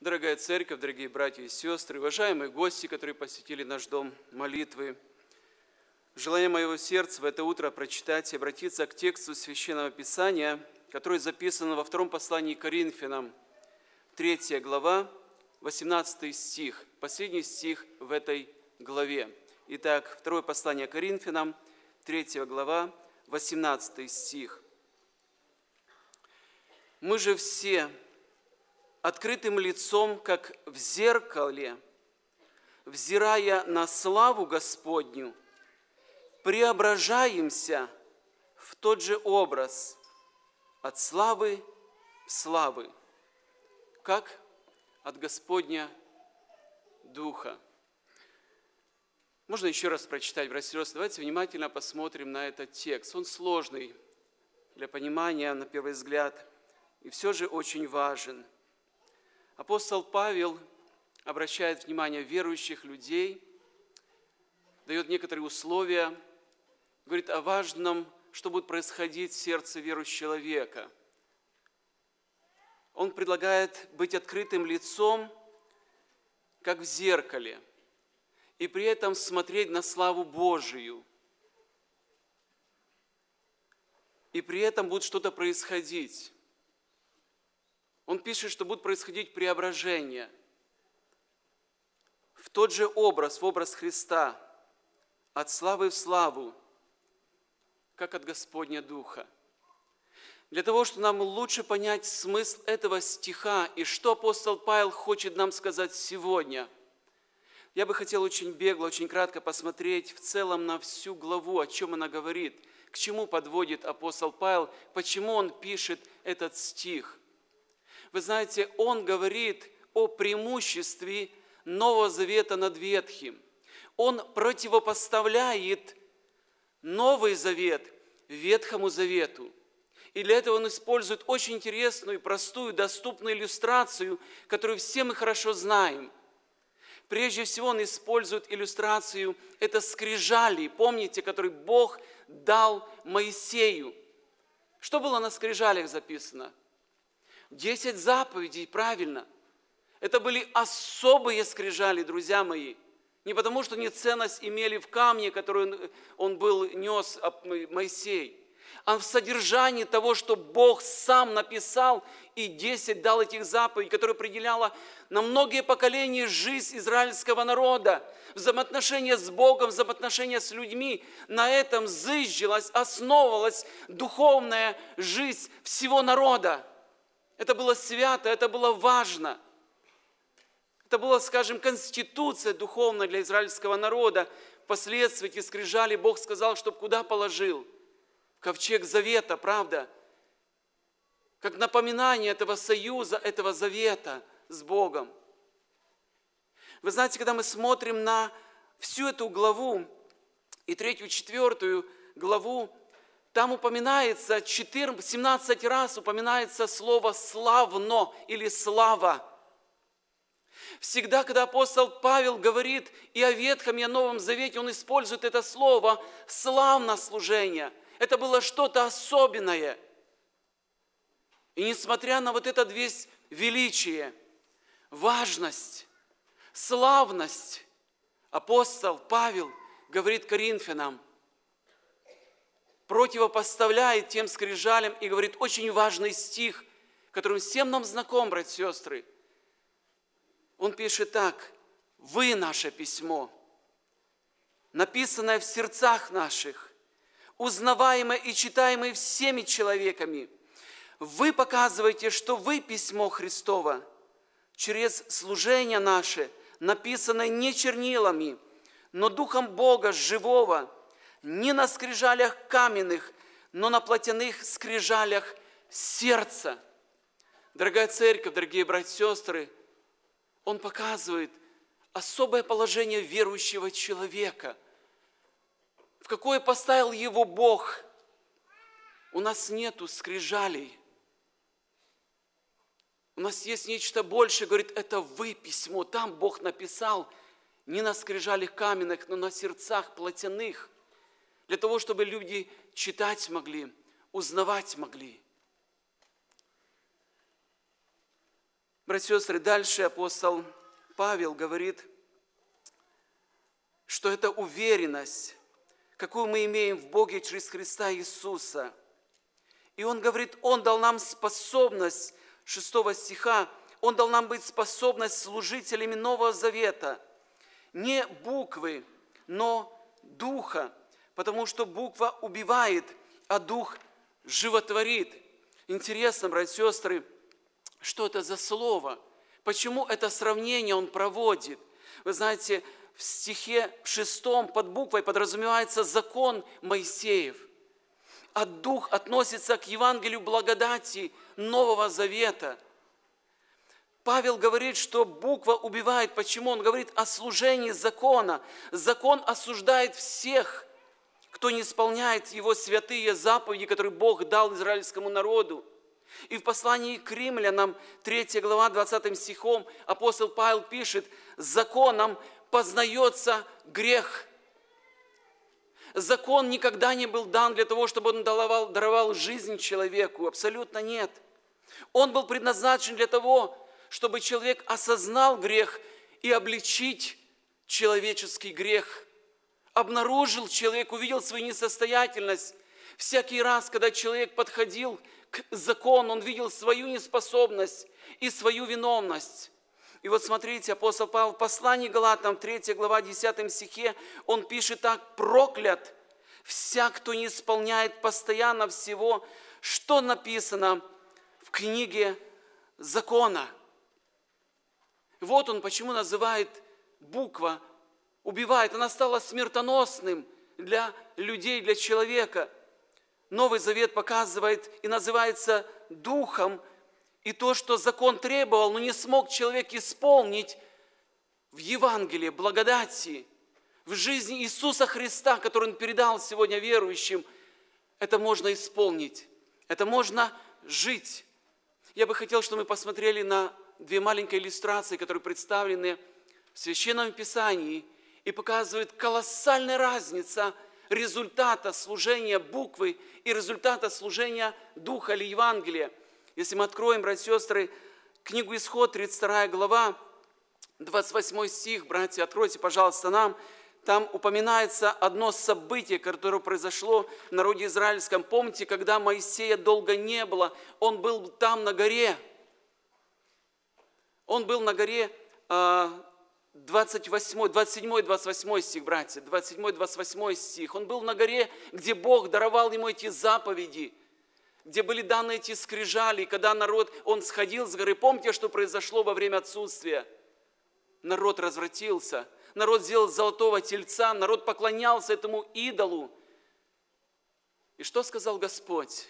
Дорогая церковь, дорогие братья и сестры, уважаемые гости, которые посетили наш дом молитвы, желание моего сердца в это утро прочитать и обратиться к тексту Священного Писания, который записан во втором послании Коринфянам, 3 глава, 18 стих, последний стих в этой главе. Итак, второе послание Коринфянам, 3 глава, 18 стих. «Мы же все открытым лицом, как в зеркале, взирая на славу Господню, преображаемся в тот же образ от славы в славы, как от Господня Духа. Можно еще раз прочитать, братья и сестры? Давайте внимательно посмотрим на этот текст. Он сложный для понимания на первый взгляд, и все же очень важен – Апостол Павел обращает внимание верующих людей, дает некоторые условия, говорит о важном, что будет происходить в сердце верующего человека. Он предлагает быть открытым лицом, как в зеркале, и при этом смотреть на славу Божию. И при этом будет что-то происходить. Он пишет, что будут происходить преображения в тот же образ, в образ Христа, от славы в славу, как от Господня Духа. Для того, чтобы нам лучше понять смысл этого стиха и что апостол Павел хочет нам сказать сегодня, я бы хотел очень бегло, очень кратко посмотреть в целом на всю главу, о чем она говорит, к чему подводит апостол Павел, почему он пишет этот стих. Вы знаете, он говорит о преимуществе Нового Завета над Ветхим. Он противопоставляет Новый Завет Ветхому Завету. И для этого он использует очень интересную, простую, доступную иллюстрацию, которую все мы хорошо знаем. Прежде всего он использует иллюстрацию, это скрижали, помните, который Бог дал Моисею. Что было на скрижалях записано? Десять заповедей, правильно. Это были особые скрижали, друзья мои. Не потому, что они ценность имели в камне, который он был, нес Моисей, а в содержании того, что Бог сам написал и десять дал этих заповедей, которые определяла на многие поколения жизнь израильского народа, взаимоотношения с Богом, взаимоотношения с людьми. На этом зыждилась, основывалась духовная жизнь всего народа. Это было свято, это было важно. Это была, скажем, конституция духовная для израильского народа. Впоследствии эти скрижали Бог сказал, чтобы куда положил? ковчег завета, правда? Как напоминание этого союза, этого завета с Богом. Вы знаете, когда мы смотрим на всю эту главу, и третью, четвертую главу, там упоминается 14, 17 раз упоминается слово «славно» или «слава». Всегда, когда апостол Павел говорит и о Ветхом, и о Новом Завете, он использует это слово «славно служение». Это было что-то особенное. И несмотря на вот это весь величие, важность, славность, апостол Павел говорит Коринфянам – противопоставляет тем скрижалям и говорит очень важный стих, которым всем нам знаком, братья и сестры. Он пишет так, «Вы наше письмо, написанное в сердцах наших, узнаваемое и читаемое всеми человеками. Вы показываете, что вы письмо Христово, через служение наше, написанное не чернилами, но Духом Бога живого – не на скрижалях каменных, но на платяных скрижалях сердца. Дорогая церковь, дорогие братья и сестры, он показывает особое положение верующего человека. В какое поставил его Бог. У нас нету скрижалей. У нас есть нечто большее, говорит, это вы письмо. Там Бог написал не на скрижалях каменных, но на сердцах платяных – для того, чтобы люди читать могли, узнавать могли. Братья и сестры, дальше апостол Павел говорит, что это уверенность, какую мы имеем в Боге через Христа Иисуса. И он говорит, Он дал нам способность, 6 стиха, Он дал нам быть способность служителями Нового Завета. Не буквы, но духа, потому что буква убивает, а дух животворит. Интересно, братья и сестры, что это за слово? Почему это сравнение он проводит? Вы знаете, в стихе шестом под буквой подразумевается закон Моисеев. А дух относится к Евангелию благодати Нового Завета. Павел говорит, что буква убивает. Почему? Он говорит о служении закона. Закон осуждает всех, кто не исполняет его святые заповеди, которые Бог дал израильскому народу. И в послании к римлянам, 3 глава, 20 стихом, апостол Павел пишет, законом познается грех. Закон никогда не был дан для того, чтобы он даровал, даровал жизнь человеку. Абсолютно нет. Он был предназначен для того, чтобы человек осознал грех и обличить человеческий грех. Обнаружил человек, увидел свою несостоятельность. Всякий раз, когда человек подходил к закону, он видел свою неспособность и свою виновность. И вот смотрите, апостол Павел в послании Галатам, 3 глава, 10 стихе, он пишет так, «Проклят всяк, кто не исполняет постоянно всего, что написано в книге закона». Вот он почему называет буква, убивает, она стала смертоносным для людей, для человека. Новый Завет показывает и называется духом и то, что закон требовал, но не смог человек исполнить в Евангелии, благодати, в жизни Иисуса Христа, который Он передал сегодня верующим, это можно исполнить, это можно жить. Я бы хотел, чтобы мы посмотрели на две маленькие иллюстрации, которые представлены в Священном Писании и показывают колоссальная разница результата служения буквы и результата служения Духа или Евангелия – если мы откроем, братья и сестры, книгу Исход, 32 глава, 28 стих, братья, откройте, пожалуйста, нам, там упоминается одно событие, которое произошло в народе израильском. Помните, когда Моисея долго не было, он был там на горе. Он был на горе 28, 27, 28 стих, братья, 27, 28 стих. Он был на горе, где Бог даровал ему эти заповеди – где были даны эти скрижали, и когда народ, он сходил с горы, помните, что произошло во время отсутствия? Народ развратился, народ сделал золотого тельца, народ поклонялся этому идолу. И что сказал Господь?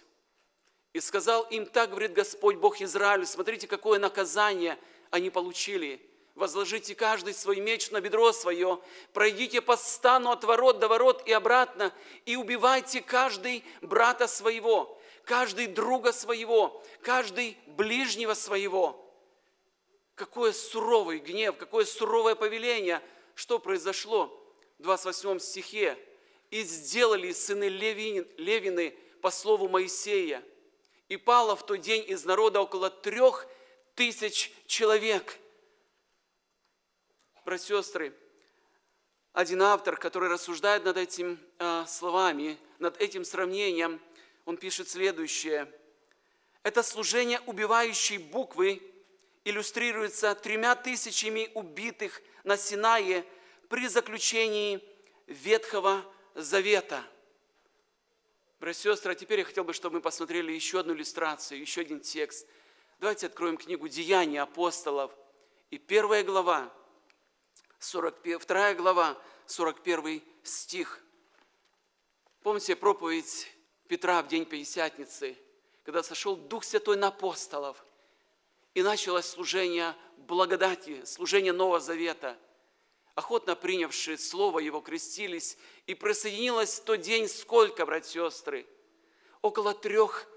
И сказал им, так говорит Господь, Бог Израилю, смотрите, какое наказание они получили. Возложите каждый свой меч на бедро свое, пройдите по стану от ворот до ворот и обратно, и убивайте каждый брата своего каждый друга своего, каждый ближнего своего. Какой суровый гнев, какое суровое повеление, что произошло в 28 стихе. «И сделали сыны Левин, Левины по слову Моисея, и пало в тот день из народа около трех тысяч человек». Братья и сестры, один автор, который рассуждает над этими э, словами, над этим сравнением – он пишет следующее. Это служение убивающей буквы иллюстрируется тремя тысячами убитых на Синае при заключении Ветхого Завета. Братья и сестры, а теперь я хотел бы, чтобы мы посмотрели еще одну иллюстрацию, еще один текст. Давайте откроем книгу «Деяния апостолов» и первая глава, 41, вторая глава, 41 стих. Помните проповедь Петра в день Пятидесятницы, когда сошел Дух Святой на апостолов, и началось служение благодати, служение Нового Завета. Охотно принявшие Слово Его крестились, и присоединилось в тот день сколько, братья и сестры? Около трех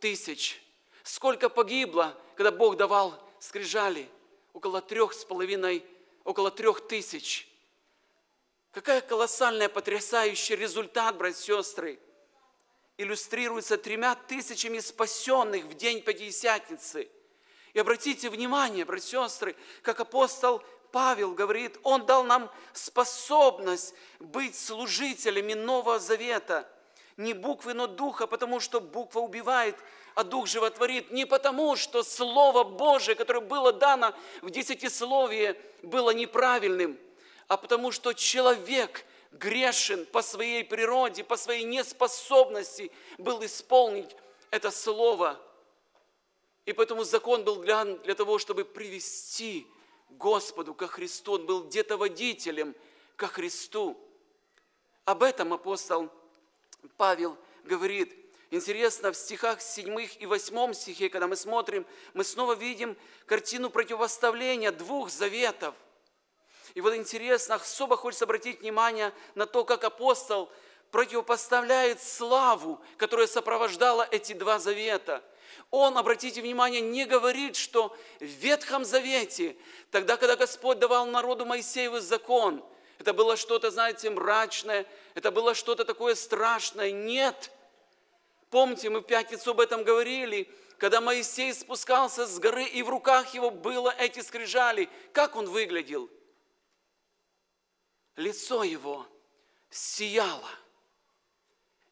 тысяч. Сколько погибло, когда Бог давал скрижали? Около трех с половиной, около трех тысяч. Какая колоссальная, потрясающий результат, братья и сестры – иллюстрируется тремя тысячами спасенных в день Пятидесятницы. И обратите внимание, братья и сестры, как апостол Павел говорит, он дал нам способность быть служителями Нового Завета. Не буквы, но духа, потому что буква убивает, а дух животворит. Не потому, что Слово Божие, которое было дано в десятисловие, было неправильным, а потому что человек грешен по своей природе, по своей неспособности был исполнить это Слово. И поэтому закон был для, для того, чтобы привести Господу ко Христу. Он был где-то водителем ко Христу. Об этом апостол Павел говорит. Интересно, в стихах 7 и 8 стихе, когда мы смотрим, мы снова видим картину противоставления двух заветов. И вот интересно, особо хочется обратить внимание на то, как апостол противопоставляет славу, которая сопровождала эти два завета – он, обратите внимание, не говорит, что в Ветхом Завете, тогда, когда Господь давал народу Моисееву закон, это было что-то, знаете, мрачное, это было что-то такое страшное. Нет. Помните, мы в пятницу об этом говорили, когда Моисей спускался с горы, и в руках его было эти скрижали. Как он выглядел? Лицо его сияло –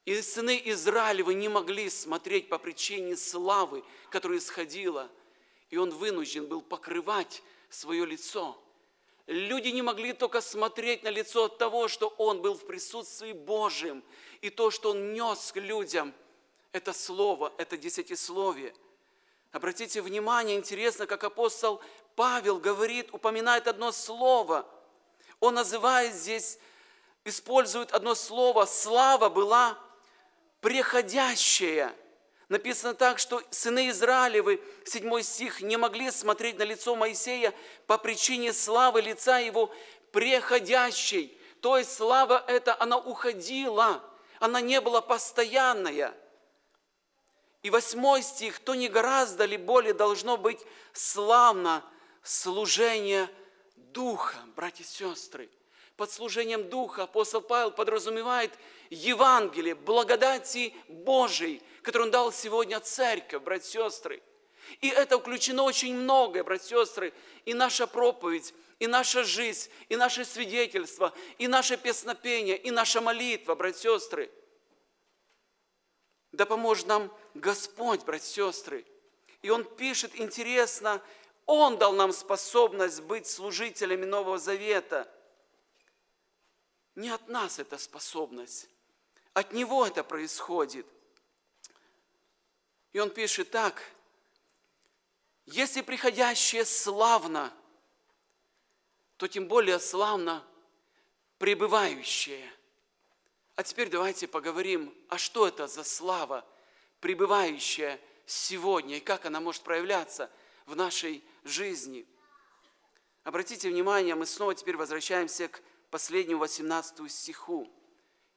и сыны Израилевы не могли смотреть по причине славы, которая исходила, и он вынужден был покрывать свое лицо. Люди не могли только смотреть на лицо от того, что он был в присутствии Божьем, и то, что он нес к людям, это слово, это десятисловие. Обратите внимание, интересно, как апостол Павел говорит, упоминает одно слово. Он называет здесь, использует одно слово. Слава была преходящее. Написано так, что сыны Израилевы, 7 стих, не могли смотреть на лицо Моисея по причине славы лица его преходящей. То есть слава эта, она уходила, она не была постоянная. И восьмой стих, то не гораздо ли более должно быть славно служение Духа, братья и сестры. Под служением Духа апостол Павел подразумевает Евангелие, благодати Божией, которую Он дал сегодня церковь, братья и сестры. И это включено очень многое, братья и сестры, и наша проповедь, и наша жизнь, и наше свидетельство, и наше песнопение, и наша молитва, братья и сестры. Да поможет нам Господь, братья и сестры. И Он пишет, интересно, Он дал нам способность быть служителями Нового Завета – не от нас эта способность, от Него это происходит. И он пишет так, если приходящее славно, то тем более славно пребывающее. А теперь давайте поговорим, а что это за слава, пребывающая сегодня, и как она может проявляться в нашей жизни. Обратите внимание, мы снова теперь возвращаемся к последнему 18 стиху.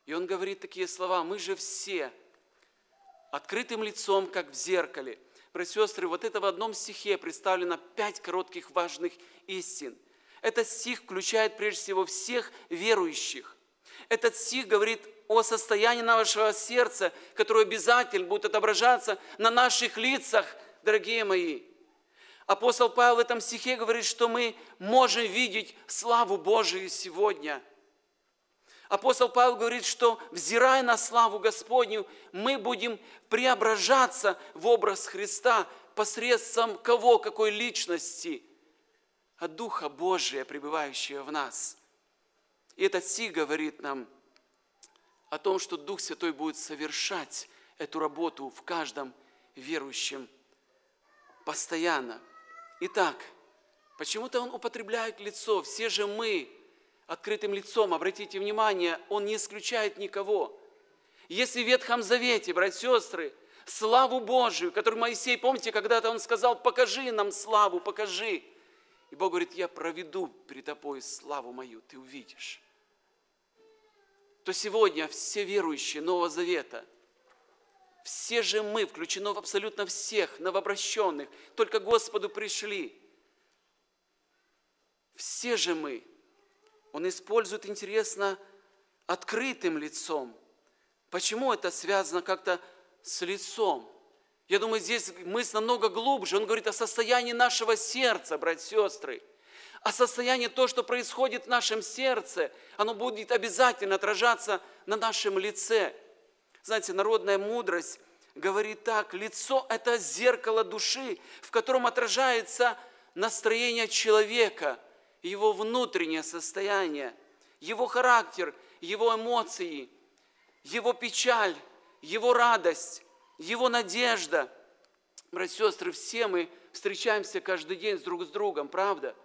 И он говорит такие слова, мы же все открытым лицом, как в зеркале. Братья и сестры, вот это в одном стихе представлено пять коротких важных истин. Этот стих включает прежде всего всех верующих. Этот стих говорит о состоянии нашего сердца, которое обязательно будет отображаться на наших лицах, дорогие мои. Апостол Павел в этом стихе говорит, что мы можем видеть славу Божию сегодня. Апостол Павел говорит, что взирая на славу Господню, мы будем преображаться в образ Христа посредством кого, какой личности? От Духа Божия, пребывающего в нас. И этот стих говорит нам о том, что Дух Святой будет совершать эту работу в каждом верующем постоянно. Итак, почему-то он употребляет лицо. Все же мы открытым лицом, обратите внимание, он не исключает никого. Если в Ветхом Завете, братья и сестры, славу Божию, которую Моисей, помните, когда-то он сказал, покажи нам славу, покажи. И Бог говорит, я проведу перед тобой славу мою, ты увидишь. То сегодня все верующие Нового Завета – все же мы, включено в абсолютно всех новообращенных, только Господу пришли. Все же мы. Он использует, интересно, открытым лицом. Почему это связано как-то с лицом? Я думаю, здесь мысль намного глубже. Он говорит о состоянии нашего сердца, братья и сестры. О состоянии то, что происходит в нашем сердце, оно будет обязательно отражаться на нашем лице. Знаете, народная мудрость говорит так, лицо – это зеркало души, в котором отражается настроение человека, его внутреннее состояние, его характер, его эмоции, его печаль, его радость, его надежда. Братья и сестры, все мы встречаемся каждый день друг с другом, правда?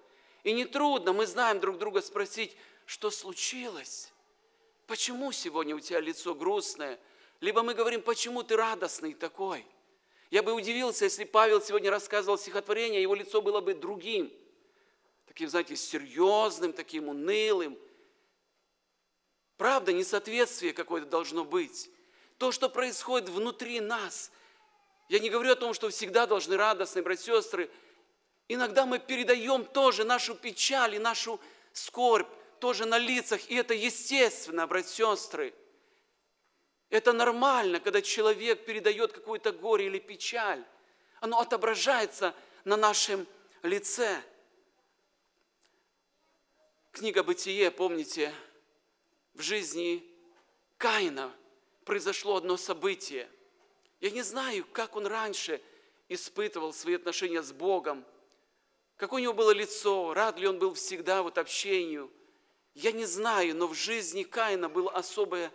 И не трудно, мы знаем друг друга спросить, что случилось? Почему сегодня у тебя лицо грустное? Либо мы говорим, почему ты радостный такой? Я бы удивился, если Павел сегодня рассказывал стихотворение, его лицо было бы другим. Таким, знаете, серьезным, таким унылым. Правда, несоответствие какое-то должно быть. То, что происходит внутри нас. Я не говорю о том, что всегда должны радостные братья и сестры. Иногда мы передаем тоже нашу печаль и нашу скорбь тоже на лицах, и это естественно, братья и сестры. Это нормально, когда человек передает какое-то горе или печаль. Оно отображается на нашем лице. Книга «Бытие», помните, в жизни Каина произошло одно событие. Я не знаю, как он раньше испытывал свои отношения с Богом, какое у него было лицо, рад ли он был всегда вот общению. Я не знаю, но в жизни Каина было особое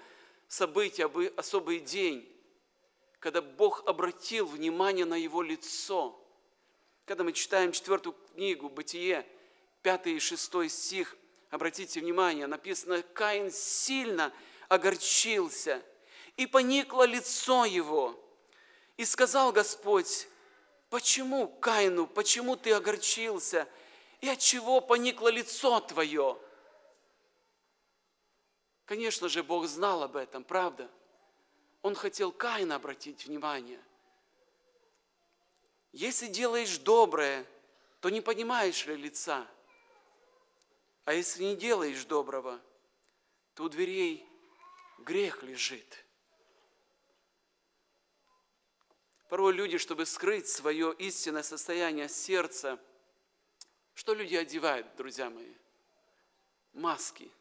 событие, особый день, когда Бог обратил внимание на его лицо. Когда мы читаем четвертую книгу «Бытие», пятый и шестой стих, обратите внимание, написано, Каин сильно огорчился, и поникло лицо его. И сказал Господь, почему, Каину, почему ты огорчился, и от чего поникло лицо твое? Конечно же, Бог знал об этом, правда? Он хотел Каина обратить внимание. Если делаешь доброе, то не понимаешь ли лица. А если не делаешь доброго, то у дверей грех лежит – Порой люди, чтобы скрыть свое истинное состояние сердца, что люди одевают, друзья мои? Маски.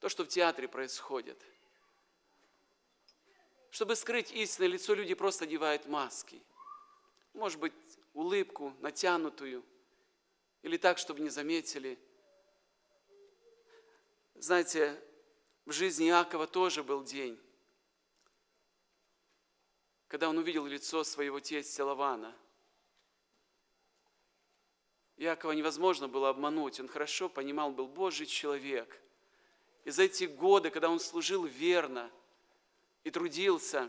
То, что в театре происходит. Чтобы скрыть истинное лицо, люди просто одевают маски. Может быть, улыбку натянутую, или так, чтобы не заметили. Знаете, в жизни Иакова тоже был день, когда он увидел лицо своего тестя Лавана. Иакова невозможно было обмануть, он хорошо понимал, был Божий человек. И за эти годы, когда он служил верно и трудился,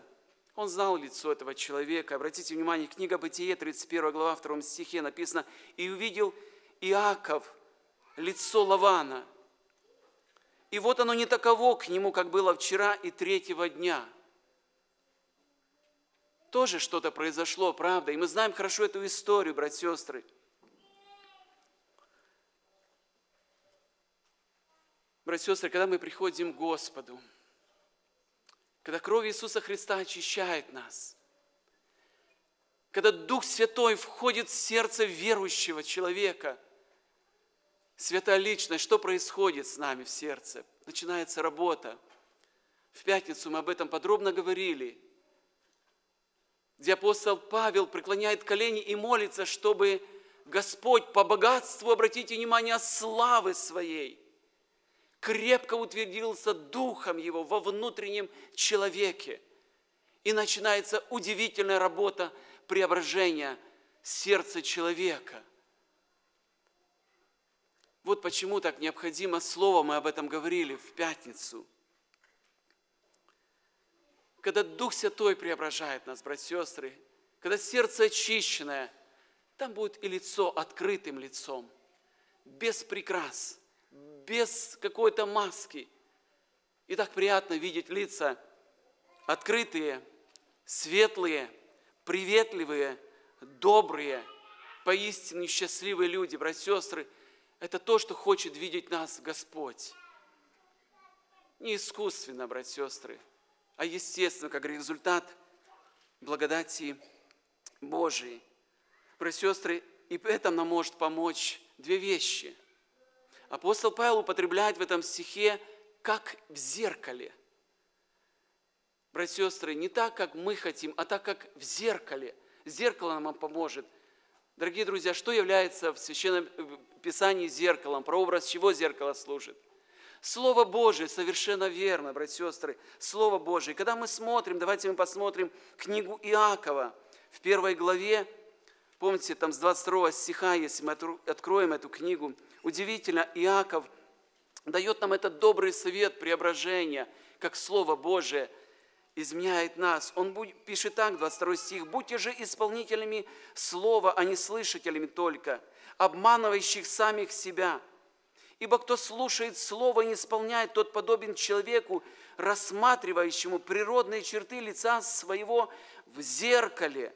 он знал лицо этого человека. Обратите внимание, книга Бытие, 31 глава, 2 стихе написано, «И увидел Иаков лицо Лавана, и вот оно не таково к нему, как было вчера и третьего дня» тоже что-то произошло, правда? И мы знаем хорошо эту историю, братья и сестры. Братья и сестры, когда мы приходим к Господу, когда кровь Иисуса Христа очищает нас, когда Дух Святой входит в сердце верующего человека, святая личность, что происходит с нами в сердце? Начинается работа. В пятницу мы об этом подробно говорили – где апостол Павел преклоняет колени и молится, чтобы Господь по богатству, обратите внимание, славы своей, крепко утвердился духом его во внутреннем человеке. И начинается удивительная работа преображения сердца человека. Вот почему так необходимо слово, мы об этом говорили в пятницу – когда Дух Святой преображает нас, братья и сестры, когда сердце очищенное, там будет и лицо открытым лицом, без прикрас, без какой-то маски. И так приятно видеть лица открытые, светлые, приветливые, добрые, поистине счастливые люди, братья и сестры. Это то, что хочет видеть нас Господь. Не искусственно, братья и сестры, а естественно, как результат благодати Божией. Братья и сестры, и в этом нам может помочь две вещи. Апостол Павел употребляет в этом стихе как в зеркале. Братья и сестры, не так, как мы хотим, а так, как в зеркале. Зеркало нам поможет. Дорогие друзья, что является в Священном Писании зеркалом? Прообраз чего зеркало служит? Слово Божие совершенно верно, братья и сестры. Слово Божие. Когда мы смотрим, давайте мы посмотрим книгу Иакова в первой главе, Помните, там с 22 стиха, если мы откроем эту книгу, удивительно, Иаков дает нам этот добрый совет преображения, как Слово Божие изменяет нас. Он пишет так, 22 стих, «Будьте же исполнителями Слова, а не слышателями только, обманывающих самих себя. Ибо кто слушает Слово и не исполняет, тот подобен человеку, рассматривающему природные черты лица своего в зеркале,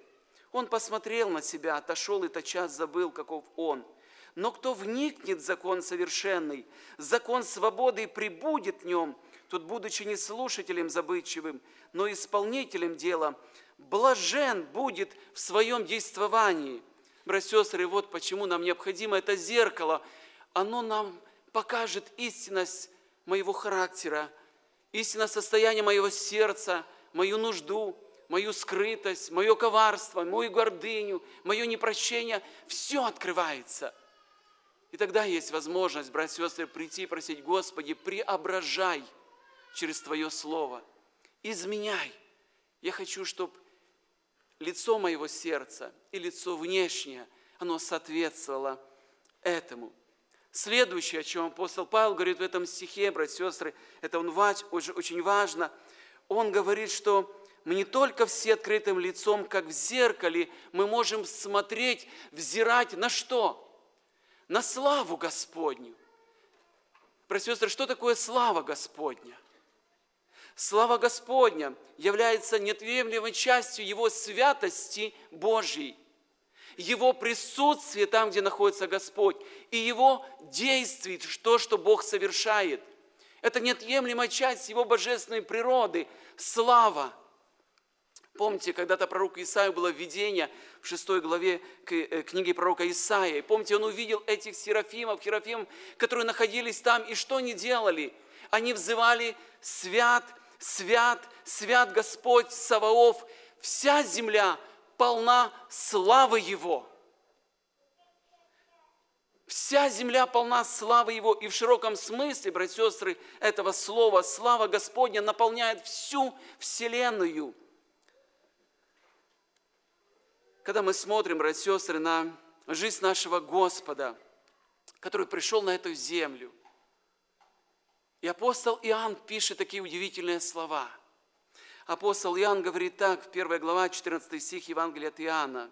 он посмотрел на себя, отошел и тотчас забыл, каков он. Но кто вникнет в закон совершенный, закон свободы и прибудет в нем, тот, будучи не слушателем забытчивым, но исполнителем дела, блажен будет в своем действовании. Братья сестры, вот почему нам необходимо это зеркало. Оно нам покажет истинность моего характера, истинное состояние моего сердца, мою нужду, мою скрытость, мое коварство, мою гордыню, мое непрощение, все открывается. И тогда есть возможность, братья сестры, прийти и просить, Господи, преображай через Твое Слово, изменяй. Я хочу, чтобы лицо моего сердца и лицо внешнее, оно соответствовало этому. Следующее, о чем апостол Павел говорит в этом стихе, братья и сестры, это он очень важно. Он говорит, что мы не только все открытым лицом, как в зеркале, мы можем смотреть, взирать на что? На славу Господню. Братья сестры, что такое слава Господня? Слава Господня является неотъемлемой частью Его святости Божьей, Его присутствия там, где находится Господь, и Его действий, то, что Бог совершает. Это неотъемлемая часть Его божественной природы, слава – Помните, когда-то пророку Исаию было видение в шестой главе э, книги пророка Исаия. Помните, он увидел этих серафимов, херафимов, которые находились там, и что они делали? Они взывали «Свят, свят, свят Господь Саваоф, вся земля полна славы Его». Вся земля полна славы Его, и в широком смысле, братья и сестры, этого слова, слава Господня наполняет всю вселенную – когда мы смотрим, братья и сестры, на жизнь нашего Господа, который пришел на эту землю, и апостол Иоанн пишет такие удивительные слова. Апостол Иоанн говорит так, 1 глава, 14 стих Евангелия от Иоанна.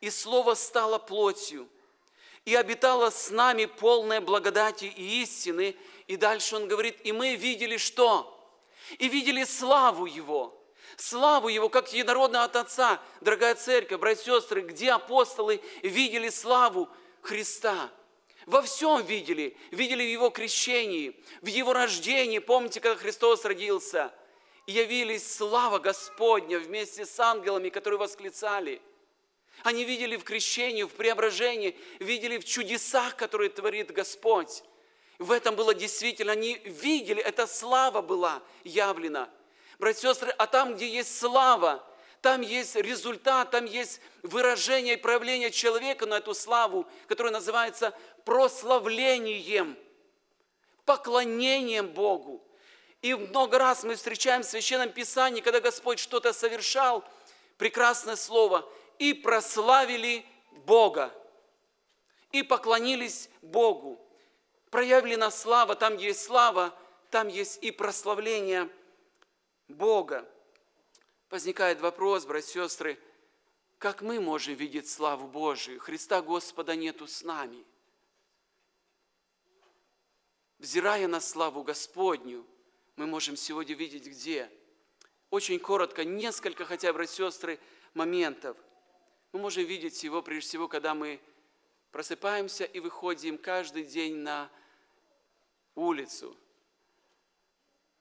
«И Слово стало плотью, и обитало с нами полное благодати и истины». И дальше он говорит, «И мы видели что? И видели славу Его, славу Его, как единородного от Отца. Дорогая церковь, братья и сестры, где апостолы видели славу Христа? Во всем видели. Видели в Его крещении, в Его рождении. Помните, когда Христос родился? И явились слава Господня вместе с ангелами, которые восклицали. Они видели в крещении, в преображении, видели в чудесах, которые творит Господь. В этом было действительно, они видели, эта слава была явлена – Братья и сестры, а там, где есть слава, там есть результат, там есть выражение и проявление человека на эту славу, которая называется прославлением, поклонением Богу. И много раз мы встречаем в Священном Писании, когда Господь что-то совершал, прекрасное слово, и прославили Бога, и поклонились Богу. Проявлена слава, там, есть слава, там есть и прославление – Бога. Возникает вопрос, братья и сестры, как мы можем видеть славу Божию? Христа Господа нету с нами. Взирая на славу Господню, мы можем сегодня видеть где? Очень коротко, несколько хотя бы, сестры, моментов. Мы можем видеть его, прежде всего, когда мы просыпаемся и выходим каждый день на улицу –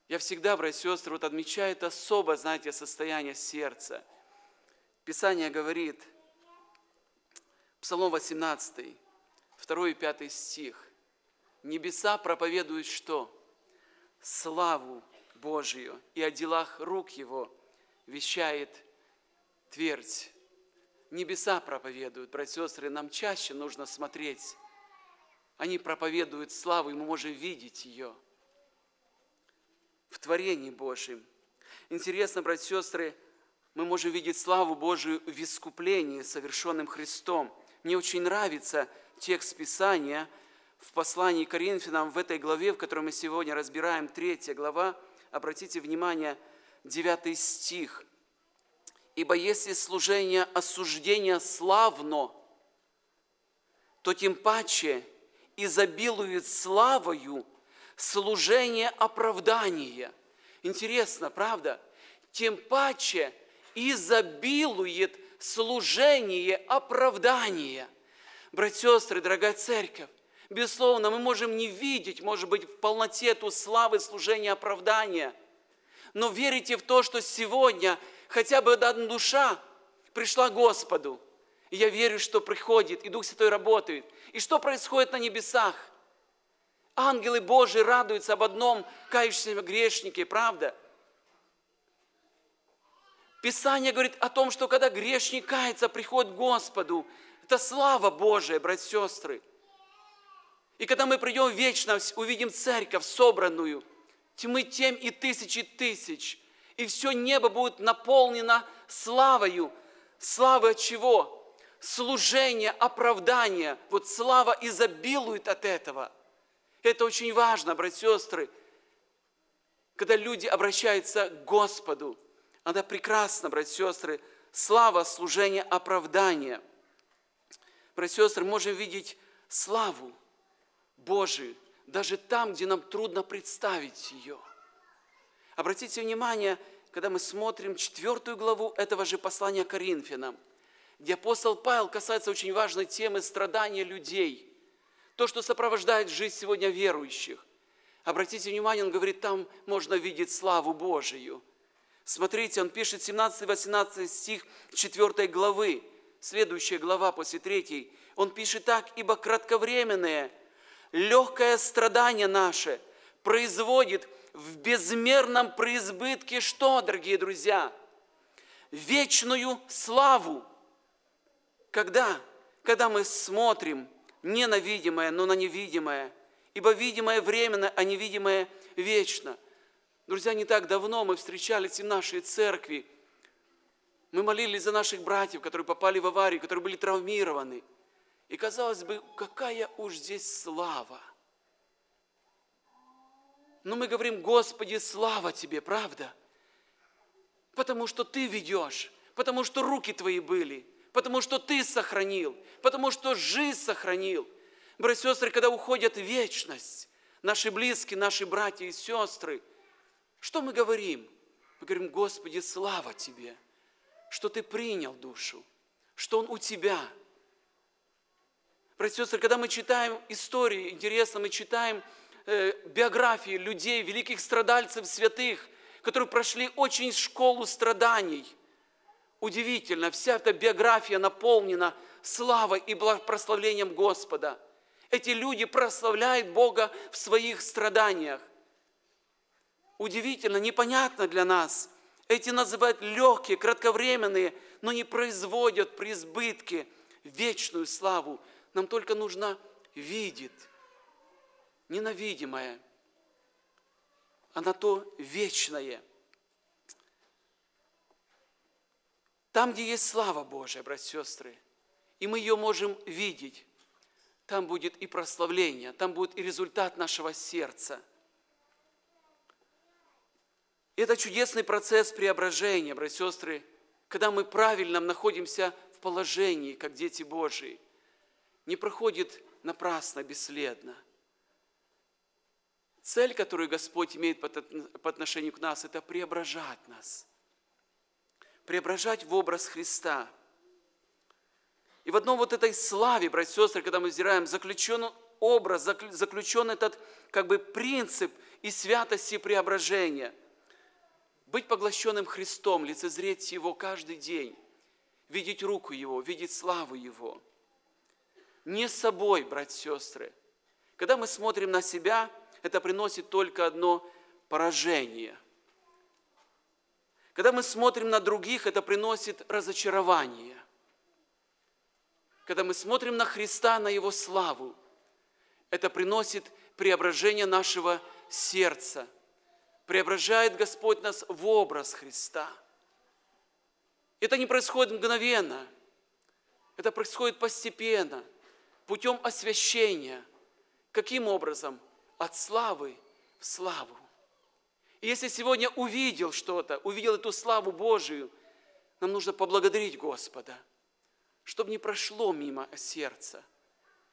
Я всегда, братья и сестры, вот отмечаю это особо, знаете, состояние сердца. Писание говорит, Псалом 18, 2 и 5 стих. Небеса проповедуют что? Славу Божию, и о делах рук Его вещает твердь. Небеса проповедуют, братья и сестры, нам чаще нужно смотреть. Они проповедуют славу, и мы можем видеть ее в творении Божьем. Интересно, братья и сестры, мы можем видеть славу Божию в искуплении, совершенном Христом. Мне очень нравится текст Писания в послании к Коринфянам в этой главе, в которой мы сегодня разбираем, третья глава. Обратите внимание, девятый стих. «Ибо если служение осуждения славно, то тем паче изобилует славою служение оправдания». Интересно, правда? Тем паче изобилует служение оправдания. Братья сестры, дорогая церковь, безусловно, мы можем не видеть, может быть, в полноте эту славы служения оправдания, но верите в то, что сегодня хотя бы одна душа пришла к Господу. И я верю, что приходит, и Дух Святой работает. И что происходит на небесах? Ангелы Божии радуются об одном кающемся грешнике, правда – Писание говорит о том, что когда грешник кается, приходит к Господу. Это слава Божия, братья и сестры. И когда мы придем в вечность, увидим церковь собранную, тьмы тем и тысячи тысяч, и все небо будет наполнено славою. Слава чего? Служение, оправдание. Вот слава изобилует от этого. Это очень важно, братья и сестры, когда люди обращаются к Господу – она прекрасна, братья и сестры. Слава, служение, оправдание. Братья и сестры, можем видеть славу Божию, даже там, где нам трудно представить ее. Обратите внимание, когда мы смотрим четвертую главу этого же послания Коринфянам, где апостол Павел касается очень важной темы страдания людей, то, что сопровождает жизнь сегодня верующих. Обратите внимание, он говорит, там можно видеть славу Божию – Смотрите, он пишет 17-18 стих 4 главы, следующая глава после 3. Он пишет так, «Ибо кратковременное, легкое страдание наше производит в безмерном преизбытке что, дорогие друзья? Вечную славу. Когда? Когда мы смотрим не на видимое, но на невидимое. Ибо видимое временно, а невидимое вечно – Друзья, не так давно мы встречались в нашей церкви. Мы молились за наших братьев, которые попали в аварию, которые были травмированы. И казалось бы, какая уж здесь слава. Но мы говорим, Господи, слава Тебе, правда? Потому что Ты ведешь, потому что руки Твои были, потому что Ты сохранил, потому что жизнь сохранил. Братья и сестры, когда уходят в вечность, наши близкие, наши братья и сестры – что мы говорим? Мы говорим, Господи, слава Тебе, что Ты принял душу, что Он у Тебя. Братья и сестры, когда мы читаем истории, интересно, мы читаем э, биографии людей, великих страдальцев, святых, которые прошли очень школу страданий. Удивительно, вся эта биография наполнена славой и прославлением Господа. Эти люди прославляют Бога в своих страданиях удивительно, непонятно для нас. Эти называют легкие, кратковременные, но не производят при избытке вечную славу. Нам только нужно видеть ненавидимое, а на то вечное. Там, где есть слава Божия, братья и сестры, и мы ее можем видеть, там будет и прославление, там будет и результат нашего сердца – это чудесный процесс преображения, братья и сестры, когда мы правильно находимся в положении, как дети Божии. Не проходит напрасно, бесследно. Цель, которую Господь имеет по отношению к нас, это преображать нас. Преображать в образ Христа. И в одном вот этой славе, братья и сестры, когда мы взираем, заключен образ, заключен этот как бы принцип – и святости преображения. Быть поглощенным Христом, лицезреть Его каждый день, видеть руку Его, видеть славу Его. Не собой, братья и сестры. Когда мы смотрим на себя, это приносит только одно поражение. Когда мы смотрим на других, это приносит разочарование. Когда мы смотрим на Христа, на Его славу, это приносит преображение нашего сердца. Преображает Господь нас в образ Христа. Это не происходит мгновенно. Это происходит постепенно, путем освящения. Каким образом? От славы в славу. И если сегодня увидел что-то, увидел эту славу Божию, нам нужно поблагодарить Господа – чтобы не прошло мимо сердца.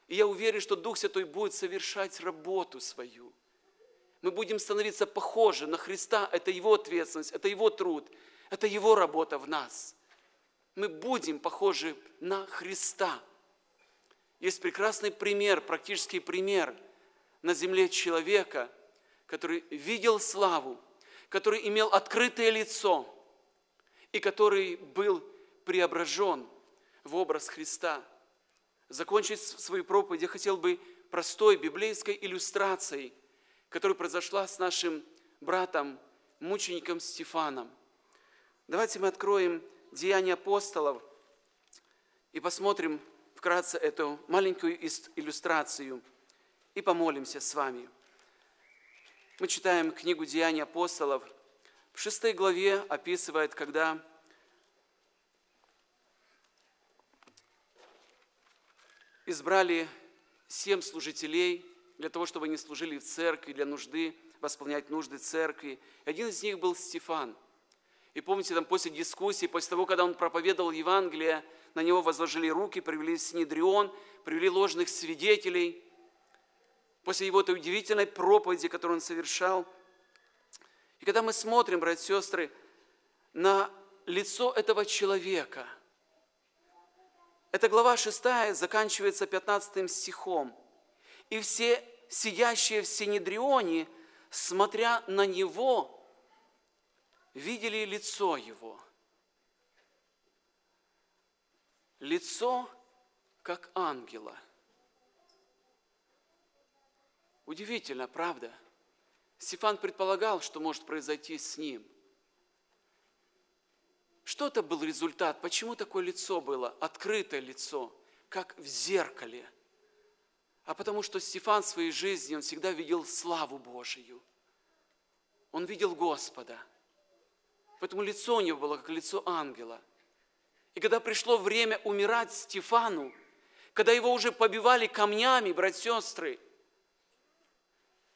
И я уверен, что Дух Святой будет совершать работу свою. Мы будем становиться похожи на Христа. Это Его ответственность, это Его труд, это Его работа в нас. Мы будем похожи на Христа. Есть прекрасный пример, практический пример на земле человека, который видел славу, который имел открытое лицо и который был преображен – в образ Христа. Закончить свою проповедь я хотел бы простой библейской иллюстрацией, которая произошла с нашим братом, мучеником Стефаном. Давайте мы откроем Деяния апостолов и посмотрим вкратце эту маленькую иллюстрацию и помолимся с вами. Мы читаем книгу Деяний апостолов. В шестой главе описывает, когда избрали семь служителей для того, чтобы они служили в церкви для нужды, восполнять нужды церкви. Один из них был Стефан. И помните, там после дискуссии, после того, когда он проповедовал Евангелие, на него возложили руки, привели Синедрион, привели ложных свидетелей. После его этой удивительной проповеди, которую он совершал. И когда мы смотрим, братья и сестры, на лицо этого человека – эта глава 6 заканчивается 15 стихом. И все сидящие в Синедрионе, смотря на него, видели лицо его. Лицо, как ангела. Удивительно, правда? Стефан предполагал, что может произойти с ним. Что это был результат? Почему такое лицо было? Открытое лицо, как в зеркале. А потому что Стефан в своей жизни, он всегда видел славу Божию. Он видел Господа. Поэтому лицо у него было как лицо ангела. И когда пришло время умирать Стефану, когда его уже побивали камнями, братья и сестры,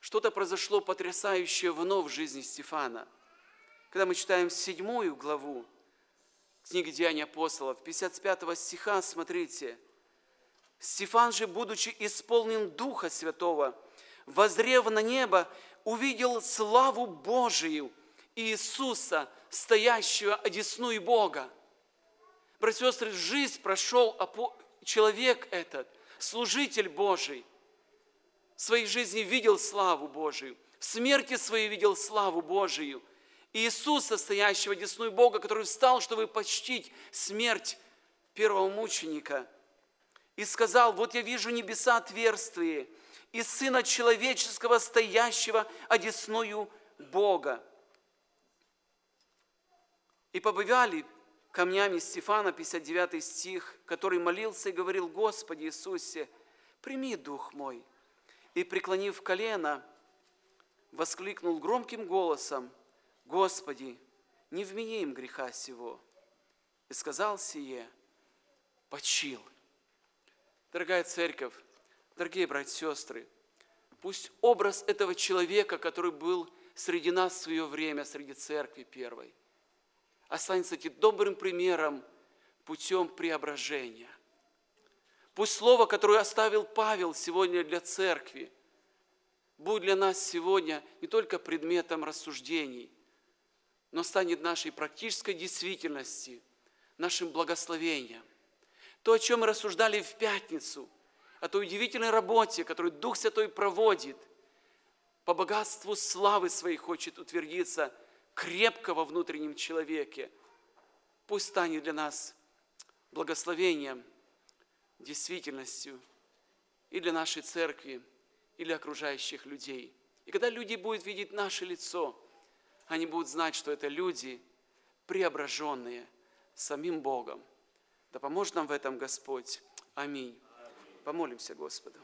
что-то произошло потрясающее вновь в жизни Стефана. Когда мы читаем седьмую главу, книги Деяний апостолов, 55 стиха, смотрите. Стефан же, будучи исполнен Духа Святого, возрев на небо, увидел славу Божию Иисуса, стоящего одесную Бога. Братья и сестры, жизнь прошел человек этот, служитель Божий, в своей жизни видел славу Божию, в смерти своей видел славу Божию – Иисуса, стоящего десную Бога, который встал, чтобы почтить смерть первого мученика. И сказал, вот я вижу небеса отверстые, и Сына Человеческого, стоящего одесную Бога. И побывали камнями Стефана, 59 стих, который молился и говорил, Господи Иисусе, прими дух мой. И, преклонив колено, воскликнул громким голосом, Господи, не вмени им греха сего. И сказал сие, почил. Дорогая церковь, дорогие братья и сестры, пусть образ этого человека, который был среди нас в свое время, среди церкви первой, останется этим добрым примером путем преображения. Пусть слово, которое оставил Павел сегодня для церкви, будет для нас сегодня не только предметом рассуждений, но станет нашей практической действительности, нашим благословением. То, о чем мы рассуждали в пятницу, о той удивительной работе, которую Дух Святой проводит, по богатству славы своей хочет утвердиться крепко во внутреннем человеке. Пусть станет для нас благословением, действительностью и для нашей церкви, и для окружающих людей. И когда люди будут видеть наше лицо, они будут знать, что это люди, преображенные самим Богом. Да поможет нам в этом Господь. Аминь. Помолимся Господу.